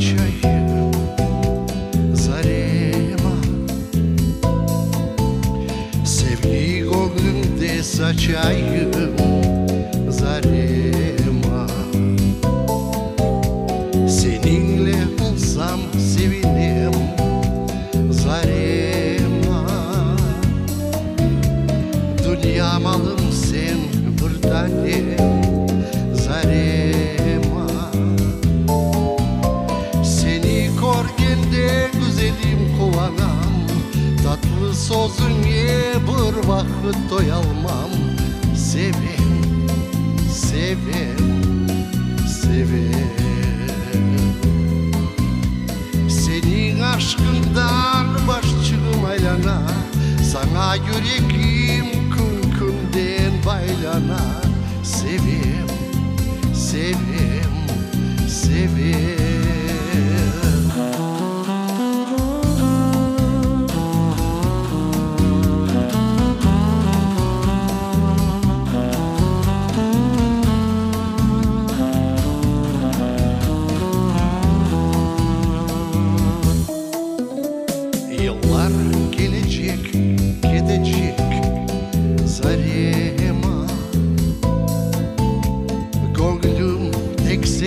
чаем зарема Sevgi gönlümde saçayım Tatlı sözün ye bir vakit doyalmam. Sevim, sevim, sevim. Senin aşkından başçığım aylana Sana yüreğim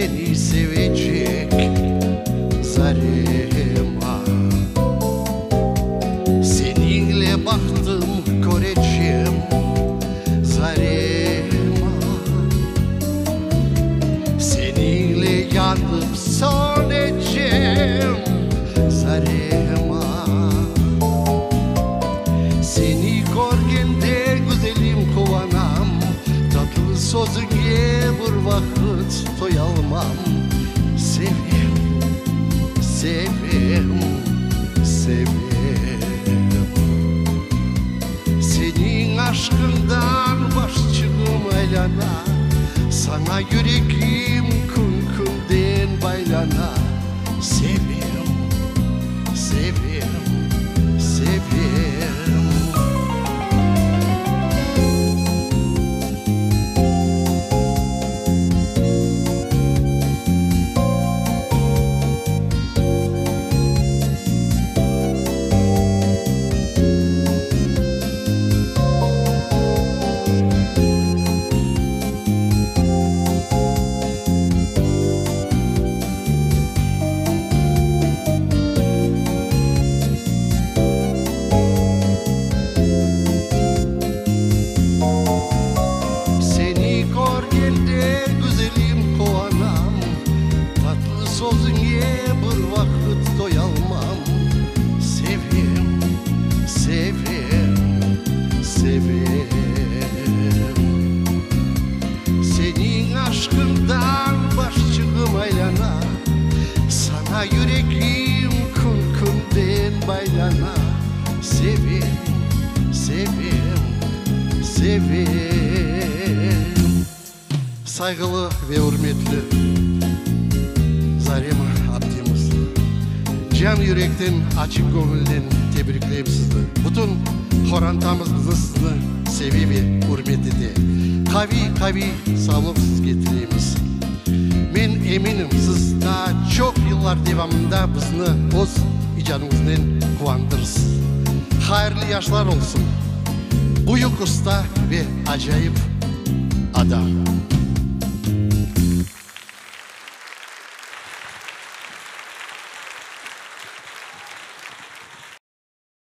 seni sevecek Zarema. Seninle baktım göreceğim Zarema. Seninle yanıp söneceğim Zarema. Seni görgende güzelim kovanam Tatlı sözüne bir vakit doyalmam. Sevim, sevim, sevim. Senin aşkından başçığım aylana Sana yüreğim sevim Saygılı ve hürmetli Zarema abdimiz. Can yürekten, açık gönülden tebrikleyip sizni Bütün xorantamızı sizni sevi ve hürmet ede Kavi kavi sağlıksız getireyimiz. Men eminim siz daha çok yıllar devamında bizni öz icadınızdan kuvandırırsınız. Hayırlı yaşlar olsun. Buyuk usta ve acayip adam.